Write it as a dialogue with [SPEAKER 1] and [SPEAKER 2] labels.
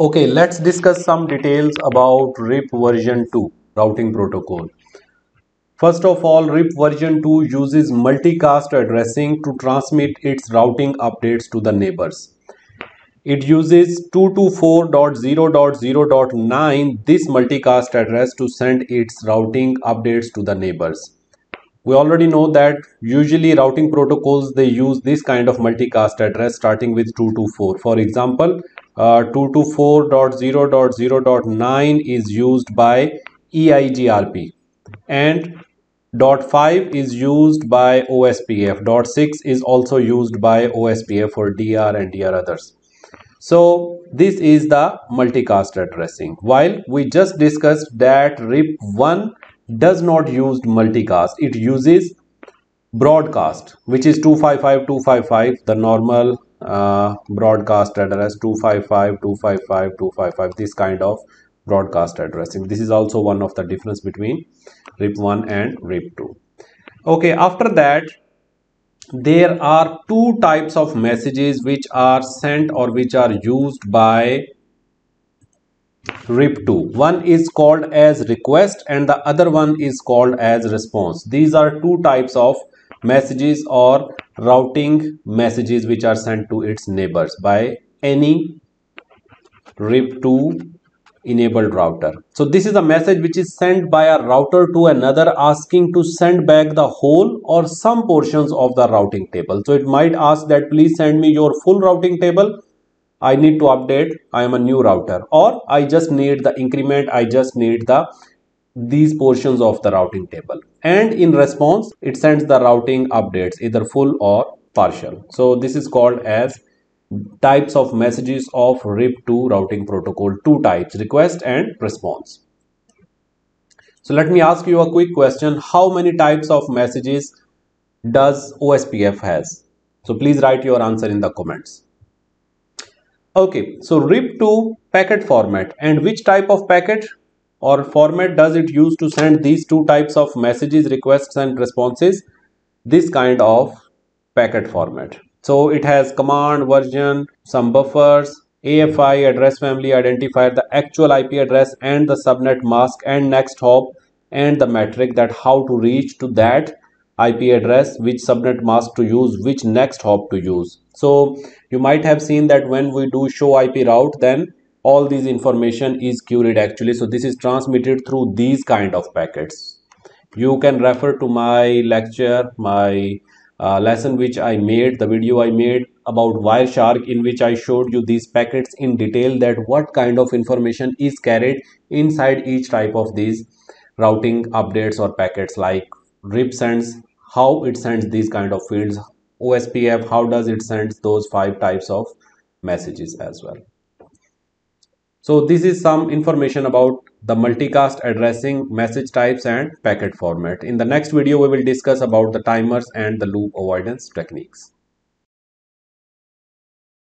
[SPEAKER 1] Okay, let's discuss some details about RIP version 2 routing protocol. First of all, RIP version 2 uses multicast addressing to transmit its routing updates to the neighbors. It uses 224.0.0.9 this multicast address to send its routing updates to the neighbors. We already know that usually routing protocols they use this kind of multicast address starting with 224. For example, uh, 224.0.0.9 is used by EIGRP and dot 5 is used by OSPF dot 6 is also used by OSPF for DR and DR others. So this is the multicast addressing. While we just discussed that RIP1 does not use multicast, it uses broadcast which is 255 the normal uh, broadcast address 255 255 255 this kind of broadcast addressing this is also one of the difference between rip1 and rip2 okay after that there are two types of messages which are sent or which are used by RIP2. One is called as request and the other one is called as response. These are two types of messages or routing messages which are sent to its neighbors by any RIP2 enabled router. So this is a message which is sent by a router to another asking to send back the whole or some portions of the routing table. So it might ask that please send me your full routing table. I need to update. I am a new router or I just need the increment. I just need the these portions of the routing table and in response it sends the routing updates either full or partial so this is called as types of messages of RIP2 routing protocol, two types, request and response. So let me ask you a quick question. How many types of messages does OSPF has? So please write your answer in the comments. Okay, so RIP2 packet format and which type of packet or format does it use to send these two types of messages, requests and responses? This kind of packet format. So it has command version, some buffers, AFI address family identifier, the actual IP address and the subnet mask and next hop and the metric that how to reach to that IP address, which subnet mask to use, which next hop to use. So you might have seen that when we do show IP route, then all these information is queried actually. So this is transmitted through these kind of packets. You can refer to my lecture, my uh, lesson which I made, the video I made about Wireshark in which I showed you these packets in detail that what kind of information is carried inside each type of these routing updates or packets like RIP sends, how it sends these kind of fields, OSPF, how does it send those five types of messages as well. So this is some information about the multicast addressing message types and packet format. In the next video, we will discuss about the timers and the loop avoidance techniques.